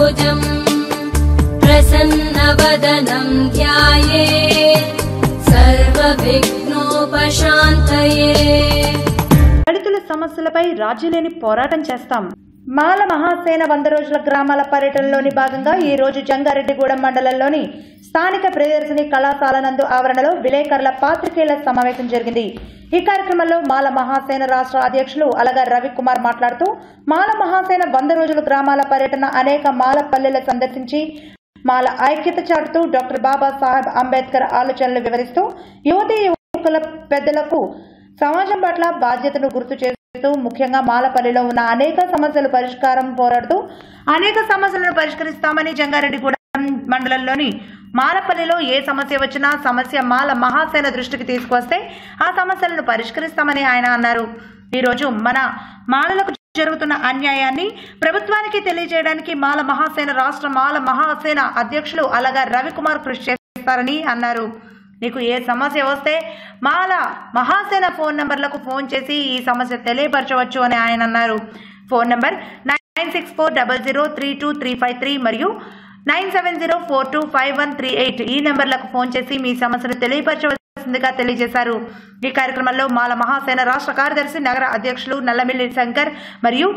चतुर्भुजम् प्रसन्नवदनं ध्याये सर्वविघ्नोपशान्तये దళితుల సమస్యలపై రాజ్యలేని పోరాటం చేస్తాం మాల మహాసేన వంద రోజుల గ్రామాల పర్యటనలోని భాగంగా ఈ రోజు జంగారెడ్డిగూడెం మండలంలోని స్థానిక ప్రియదర్శిని కళాశాల నందు ఆవరణలో విలేకరుల పాత్రికేయుల సమావేశం జరిగింది. ఈ కార్యక్రమంలో మాల మహాసేన రాష్ట్ర అధ్యక్షులు అలగా రవికుమార్ మాట్లాడుతూ మాల మహాసేన వంద రోజుల గ్రామాల పర్యటన అనేక మాల పల్లెల సందర్శించి మాల ఐక్యత చాటుతూ డాక్టర్ బాబాసాహెబ్ అంబేద్కర్ ఆలోచనలు వివరిస్తూ యువతీ యువకుల పెద్దలకు సమాజం పట్ల బాధ్యతను గుర్తు చేస్తూ ముఖ్యంగా మాలపల్లిలో ఉన్న అనేక సమస్యల పరిష్కారం పోరాడుతూ అనేక సమస్యలను పరిష్కరిస్తామని జంగారెడ్డిగూడెం మండలంలోని మాలపల్లిలో ఏ సమస్య వచ్చినా సమస్య మాల మహాసేన దృష్టికి తీసుకువస్తే ఆ సమస్యలను పరిష్కరిస్తామని ఆయన అన్నారు. ఈరోజు మన మాలలకు జరుగుతున్న అన్యాయాన్ని ప్రభుత్వానికి తెలియజేయడానికి మాల మహాసేన రాష్ట్ర మాల మహాసేన అధ్యక్షులు అలగా రవికుమార్ కృషి చేస్తారని అన్నారు. నీకు ఏ సమస్య వస్తే మాల మహాసేన ఫోన్ నంబర్లకు ఫోన్ చేసి ఈ సమస్య తెలియపరచవచ్చు అని ఆయన అన్నారు. Phone number nine six four double zero three two three five three మరియు nine seven zero four two five one three eight ఈ నెంబర్లకు ఫోన్ చేసి మీ సమస్యను తెలియపరచవలసిందిగా తెలియజేశారు. ఈ కార్యక్రమంలో మాల మహాసేన రాష్ట్ర కార్యదర్శి నగర అధ్యక్షులు నల్లమిల్లి శంకర్ మరియు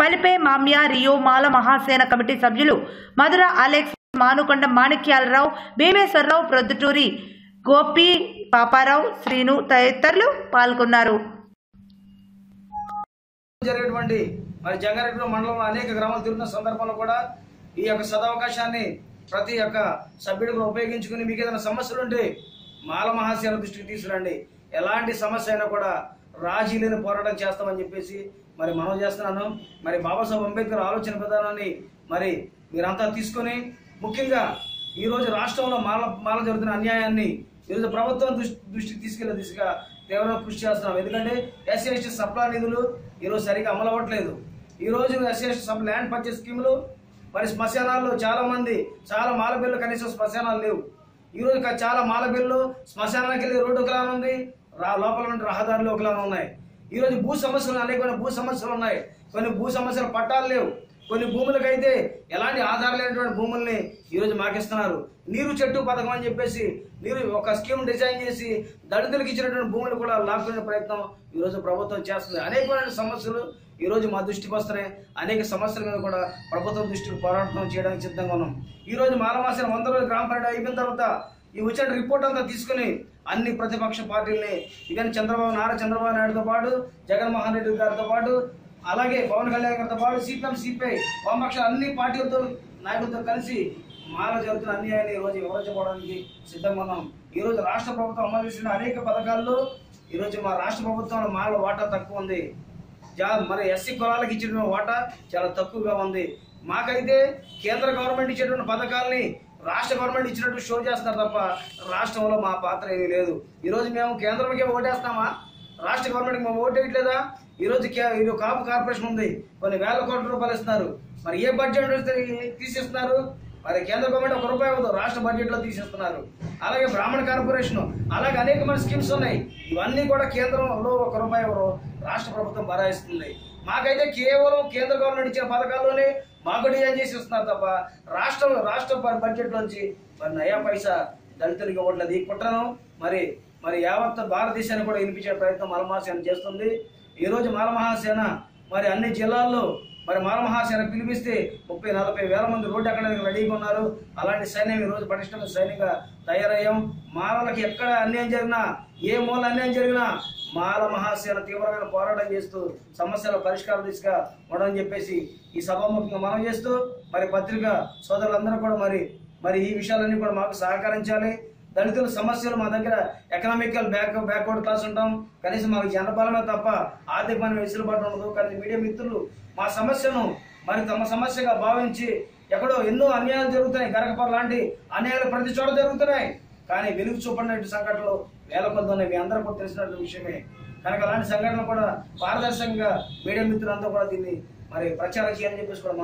పలిపే మామ్య రియో మాల మహాసేన కమిటీ సభ్యులు మధుర అలెక్స్ మానుకొండ మాణిక్యాలరావు భీమేశ్వరరావు ప్రొద్దుటూరి గోపి పాపారావు శ్రీను తదితరులు పాల్గొన్నారు. జరిగేటువంటి మరి జంగారెడ్డి మండలంలో అనేక గ్రామాలు తిరుగుతున్న సందర్భంలో కూడా ఈ యొక్క సదవకాశాన్ని ప్రతి ఒక్క సభ్యుడు కూడా ఉపయోగించుకుని మీకు ఏదైనా సమస్యలు ఉంటే మాల మహాశయాల దృష్టికి తీసుకురండి. ఎలాంటి సమస్య అయినా కూడా రాజీ లేని పోరాటం చేస్తామని చెప్పేసి మరి మనం చేస్తున్నాను. మరి బాబాసాహెబ్ అంబేద్కర్ ఆలోచన విధానాన్ని మరి మీరంతా తీసుకొని ముఖ్యంగా ఈ రోజు రాష్ట్రంలో మాల మాల జరుగుతున్న అన్యాయాన్ని ఈరోజు ప్రభుత్వం దృష్టి దృష్టికి తీసుకెళ్ళే దిశగా తీవ్రంగా కృషి చేస్తున్నాం ఎందుకంటే ఎస్సీ ఎస్టీ సప్లా నిధులు ఈరోజు సరిగా అమలు అవ్వట్లేదు ఈ రోజు SC ST sub land purchase స్కీములు మరి శ్మశానాల్లో చాలా మంది చాలా మాలబిల్లు కనీసం శ్మశానాలు లేవు. ఈ రోజు చాలా మాలబిల్లు శ్మశానానికి వెళ్ళి రోడ్డు ఒకలా ఉంది లోపల నుండి రహదారులు ఒకలా ఉన్నాయి. ఈరోజు భూ సమస్యలు అనేకమైన భూ సమస్యలు ఉన్నాయి. కొన్ని భూ సమస్యలు పట్టాలు లేవు. కొన్ని భూములకైతే ఎలాంటి ఆధారం లేనటువంటి భూముల్ని ఈరోజు మాకిస్తున్నారు. నీరు చెట్టు పథకం అని చెప్పేసి నీరు ఒక స్కీమ్ డిజైన్ చేసి దళితులకు ఇచ్చినటువంటి భూములు కూడా లాక్కునే ప్రయత్నం ఈరోజు ప్రభుత్వం చేస్తుంది. అనేకమైన సమస్యలు ఈరోజు మా దృష్టికి వస్తున్నాయి. అనేక సమస్యల మీద కూడా ప్రభుత్వం దృష్టికి పోరాటం చేయడానికి సిద్ధంగా ఉన్నాం. ఈరోజు రోజు మాలమాసిన వంద రోజుల గ్రామ పర్యటన అయిపోయిన తర్వాత ఈ వచ్చిన రిపోర్ట్ అంతా తీసుకుని అన్ని ప్రతిపక్ష పార్టీల్ని ఇవన్నీ చంద్రబాబు నారా చంద్రబాబు నాయుడుతో పాటు జగన్మోహన్ రెడ్డి గారితో పాటు అలాగే పవన్ కళ్యాణ్ గారితో పాటు సిపిఎం సిపిఐ వామపక్ష అన్ని పార్టీలతో నాయకులతో కలిసి మాల జరుగుతున్న అన్యాయాన్ని ఈ రోజు వివరించబడడానికి సిద్ధంగా ఉన్నాం. ఈ రోజు రాష్ట్ర ప్రభుత్వం అమలు చేసిన అనేక పథకాల్లో ఈరోజు మా రాష్ట్ర ప్రభుత్వంలో మాల వాటా తక్కువ ఉంది. మరి ఎస్సీ కులాలకు ఇచ్చిన వాటా చాలా తక్కువగా ఉంది. మాకైతే కేంద్ర గవర్నమెంట్ ఇచ్చేటువంటి పథకాల్ని రాష్ట్ర గవర్నమెంట్ ఇచ్చినట్టు షో చేస్తున్నారు తప్ప రాష్ట్రంలో మా పాత్ర ఏమీ లేదు. ఈరోజు మేము కేంద్రంకే ఓటేస్తామా? రాష్ట్ర గవర్నమెంట్కి మేము ఓటేయట్లేదా ఈరోజు ఈ కే- కాపు కార్పొరేషన్ ఉంది. కొన్ని వేల కోట్ల రూపాయలు ఇస్తున్నారు. మరి ఏ బడ్జెట్ నుంచి తీసిస్తున్నారు? మరి కేంద్ర గవర్నమెంట్ ఒక రూపాయి ఇవ్వదు. రాష్ట్ర బడ్జెట్లో తీసేస్తున్నారు. అలాగే బ్రాహ్మణ కార్పొరేషన్. అలాగే అనేకమైన స్కీమ్స్ ఉన్నాయి. ఇవన్నీ కూడా కేంద్రంలో ఒక రూపాయి ఎవరు? రాష్ట్ర ప్రభుత్వం భరాయిస్తుంది మాకైతే కేవలం కేంద్ర గవర్నమెంట్ ఇచ్చిన పథకాల్లోనే మాకు డిజైన్ చేసి ఇస్తున్నారు తప్ప రాష్ట్రం రాష్ట్ర బడ్జెట్ నుంచి మరి నయా పైసా దళితులకు ఇవ్వట్లేదు. ఈ కుట్రను మరి మరి యావత్ భారతదేశాన్ని కూడా వినిపించే ప్రయత్నం మలమాసం చేస్తుంది. ఈ రోజు మాలమహాసేన మరి అన్ని జిల్లాల్లో మరి మాలమహాసేన పిలిపిస్తే ముప్పై నలభై వేల మంది రోడ్డు ఎక్కడానికి రెడీగా ఉన్నారు. అలాంటి సైన్యం ఈ రోజు పటిష్టమైన సైన్యంగా తయారయ్యాం. మాలలకు ఎక్కడ అన్యాయం జరిగినా ఏ మూల అన్యాయం జరిగినా మాల మహాసేన తీవ్రమైన పోరాటం చేస్తూ సమస్యల పరిష్కారం దిశగా ఉండని చెప్పేసి ఈ సభాముఖంగా మనం చేస్తూ మరి పత్రిక సోదరులందరూ కూడా మరి మరి ఈ విషయాలన్నీ కూడా మాకు సహకరించాలి. దళితుల సమస్యలు మా దగ్గర ఎకనామికల్ బ్యాక్ బ్యాక్వర్డ్ క్లాస్ ఉంటాం. కనీసం మాకు జనబలమే తప్ప ఆర్థికమైన వెసులుబాటు ఉండదు. కానీ మీడియా మిత్రులు మా సమస్యను మరి తమ సమస్యగా భావించి ఎక్కడో ఎన్నో అన్యాయాలు జరుగుతున్నాయి. గరకపర లాంటి అన్యాయాలు ప్రతి చోట జరుగుతున్నాయి. కానీ వెలుగు చూపడినట్టు సంఘటనలు వేల కొద్ది ఉన్నాయి. మీ అందరూ కూడా తెలిసినటువంటి విషయమే. కనుక అలాంటి సంఘటనలు కూడా పారదర్శకంగా మీడియా మిత్రులంతా కూడా దీన్ని మరి ప్రచారం చేయాలని చెప్పేసి కూడా